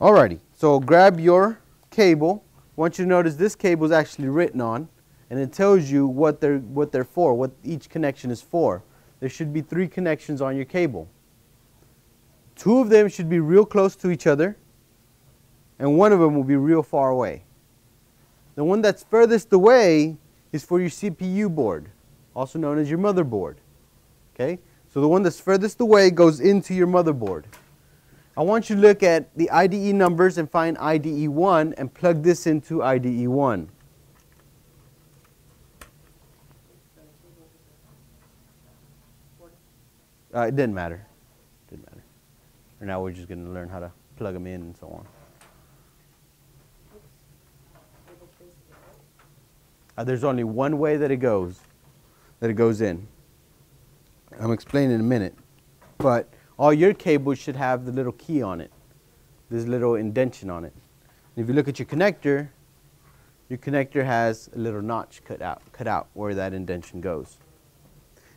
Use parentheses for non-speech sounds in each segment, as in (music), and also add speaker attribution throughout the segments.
Speaker 1: Alrighty, so grab your cable. Want you to notice this cable is actually written on, and it tells you what they're, what they're for, what each connection is for. There should be three connections on your cable. Two of them should be real close to each other, and one of them will be real far away. The one that's furthest away is for your CPU board, also known as your motherboard. Okay? So the one that's furthest away goes into your motherboard. I want you to look at the IDE numbers and find IDE 1 and plug this into IDE 1. Uh, it didn't matter. Didn't matter. For now, we're just going to learn how to plug them in and so on. Uh, there's only one way that it goes, that it goes in. I'm explaining in a minute. But all your cables should have the little key on it, this little indentation on it. And if you look at your connector, your connector has a little notch cut out, cut out where that indentation goes.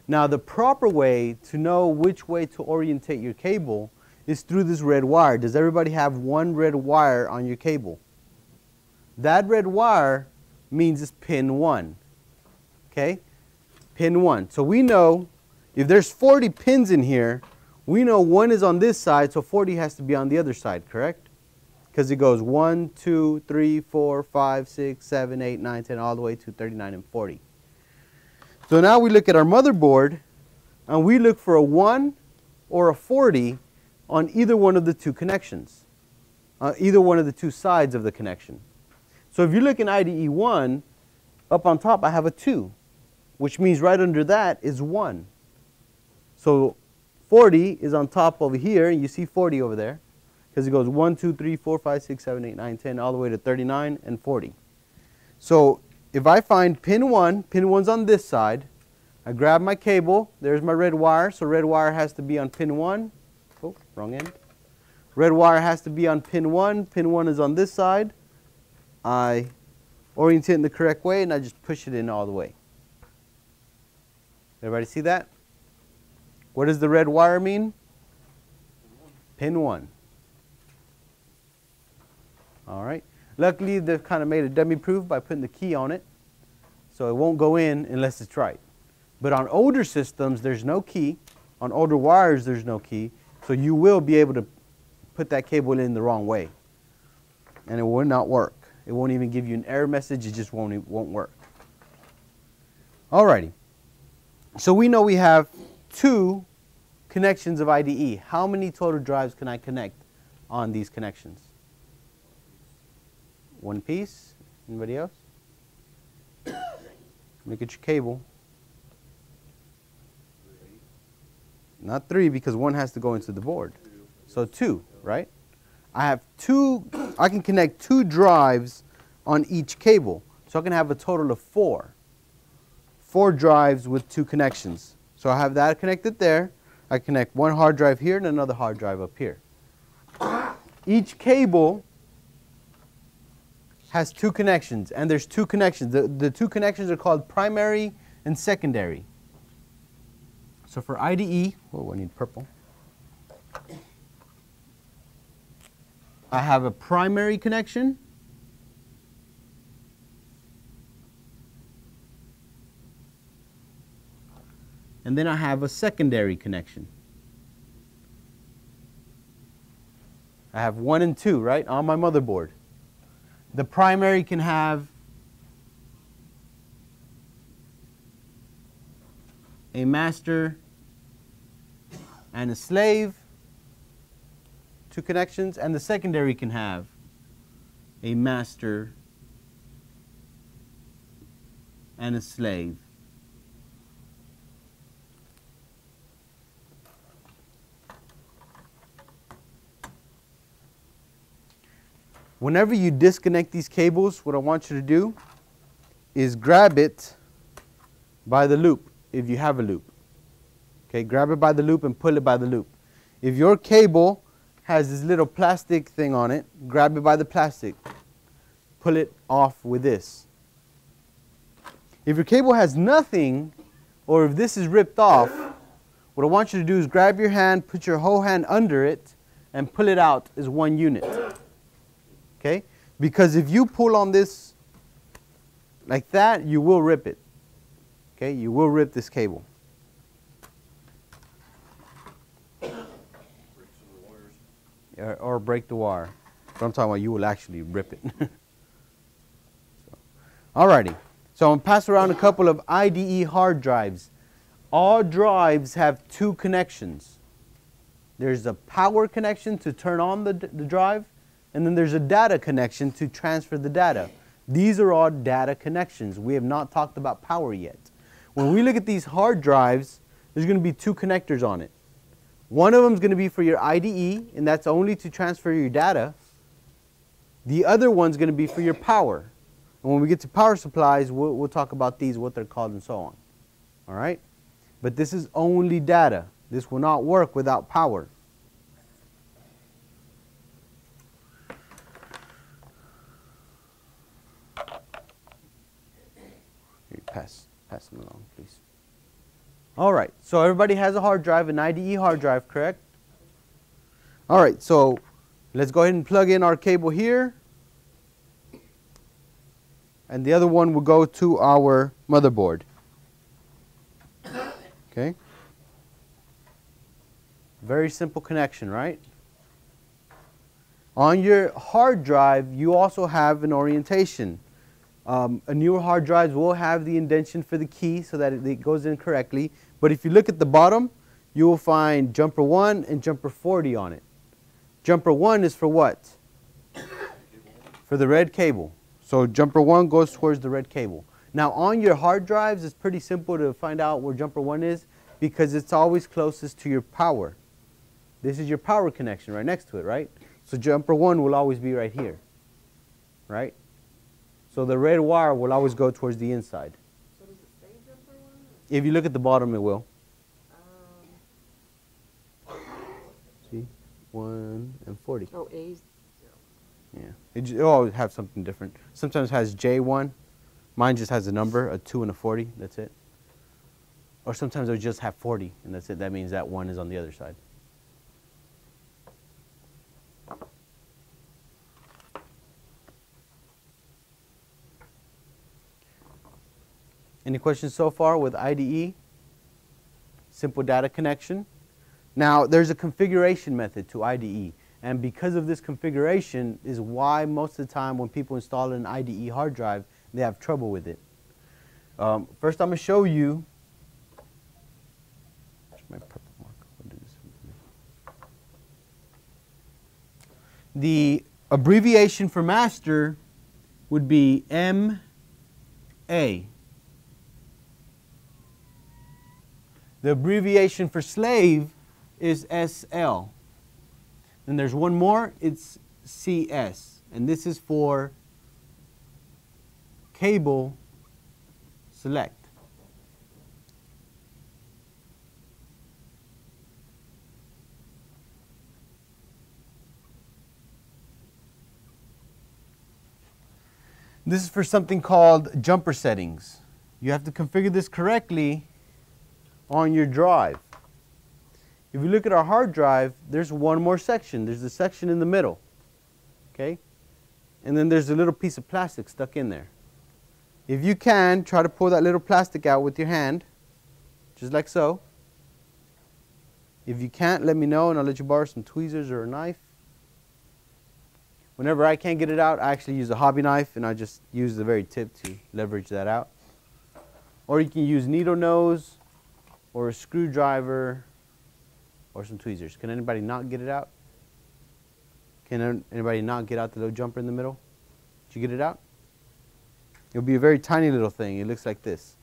Speaker 1: Now the proper way to know which way to orientate your cable is through this red wire. Does everybody have one red wire on your cable? That red wire means it's pin 1. Okay? Pin 1. So we know if there's 40 pins in here, we know one is on this side, so 40 has to be on the other side, correct? Because it goes 1, 2, 3, 4, 5, 6, 7, 8, 9, 10, all the way to 39 and 40. So now we look at our motherboard, and we look for a 1 or a 40 on either one of the two connections, uh, either one of the two sides of the connection. So if you look in IDE 1, up on top I have a 2, which means right under that is 1. So 40 is on top over here, and you see 40 over there, because it goes 1, 2, 3, 4, 5, 6, 7, 8, 9, 10, all the way to 39 and 40. So if I find pin 1, pin 1's on this side, I grab my cable, there's my red wire, so red wire has to be on pin 1. Oh, wrong end. Red wire has to be on pin 1, pin 1 is on this side. I orient it in the correct way and I just push it in all the way. Everybody see that? What does the red wire mean? Pin 1. All right. Luckily, they've kind of made a dummy proof by putting the key on it. So it won't go in unless it's right. But on older systems, there's no key. On older wires, there's no key. So you will be able to put that cable in the wrong way. And it will not work. It won't even give you an error message. It just won't, won't work. Alrighty. So we know we have two connections of IDE. How many total drives can I connect on these connections? One piece. Anybody else? Look at your cable. Not three because one has to go into the board. So two, right? I have two, I can connect two drives on each cable. So I can have a total of four. Four drives with two connections. So I have that connected there. I connect one hard drive here and another hard drive up here. Each cable has two connections, and there's two connections. The, the two connections are called primary and secondary. So for IDE, oh, I need purple. I have a primary connection. And then I have a secondary connection. I have one and two, right, on my motherboard. The primary can have a master and a slave, two connections, and the secondary can have a master and a slave. Whenever you disconnect these cables, what I want you to do is grab it by the loop, if you have a loop. Okay, grab it by the loop and pull it by the loop. If your cable has this little plastic thing on it, grab it by the plastic. Pull it off with this. If your cable has nothing, or if this is ripped off, what I want you to do is grab your hand, put your whole hand under it, and pull it out as one unit. Okay? Because if you pull on this like that, you will rip it. Okay? You will rip this cable. Or, or break the wire. But I'm talking about you will actually rip it. (laughs) so, alrighty. So I'm to pass around a couple of IDE hard drives. All drives have two connections. There's a power connection to turn on the, the drive, and then there's a data connection to transfer the data. These are all data connections. We have not talked about power yet. When we look at these hard drives, there's going to be two connectors on it. One of them is going to be for your IDE, and that's only to transfer your data. The other one's going to be for your power. And when we get to power supplies, we'll, we'll talk about these, what they're called, and so on. All right? But this is only data. This will not work without power. Here, along, please. All right, so everybody has a hard drive, an IDE hard drive, correct? All right, so let's go ahead and plug in our cable here. And the other one will go to our motherboard. Okay? Very simple connection, right? On your hard drive, you also have an orientation. Um, a newer hard drives will have the indentation for the key so that it, goes in correctly. But if you look at the bottom, you will find jumper 1 and jumper 40 on it. Jumper 1 is for what? For the red cable. So jumper 1 goes towards the red cable. Now on your hard drives, it's pretty simple to find out where jumper 1 is because it's always closest to your power. This is your power connection right next to it, right? So jumper 1 will always be right here, right? So the red wire will always go towards the inside.
Speaker 2: So does it say jumper one?
Speaker 1: If you look at the bottom, it will.
Speaker 2: Um,
Speaker 1: See? 1 and 40.
Speaker 2: oh, A's.
Speaker 1: Yeah. It, always have something different. Sometimes it has J1. Mine just has a number, a 2 and a 40. That's it. Or sometimes it'll just have 40, and that's it. That means that one is on the other side. Any questions so far with IDE? Simple data connection. Now, there's a configuration method to IDE. And because of this configuration is why most of the time when people install an IDE hard drive, they have trouble with it. Um, first, I'm going to show you. The abbreviation for master would be MA. The abbreviation for slave is SL. Then there's one more, it's CS. And this is for cable select. This is for something called jumper settings. You have to configure this correctly on your drive. If you look at our hard drive, there's one more section. There's a section in the middle. Okay? And then there's a little piece of plastic stuck in there. If you can, try to pull that little plastic out with your hand, just like so. If you can't, let me know and I'll let you borrow some tweezers or a knife. Whenever I can't get it out, I actually use a hobby knife and I just use the very tip to leverage that out. Or you can use needle nose or a screwdriver or some tweezers. Can anybody not get it out? Can anybody not get out the little jumper in the middle? Did you get it out? It'll be a very tiny little thing. It looks like this.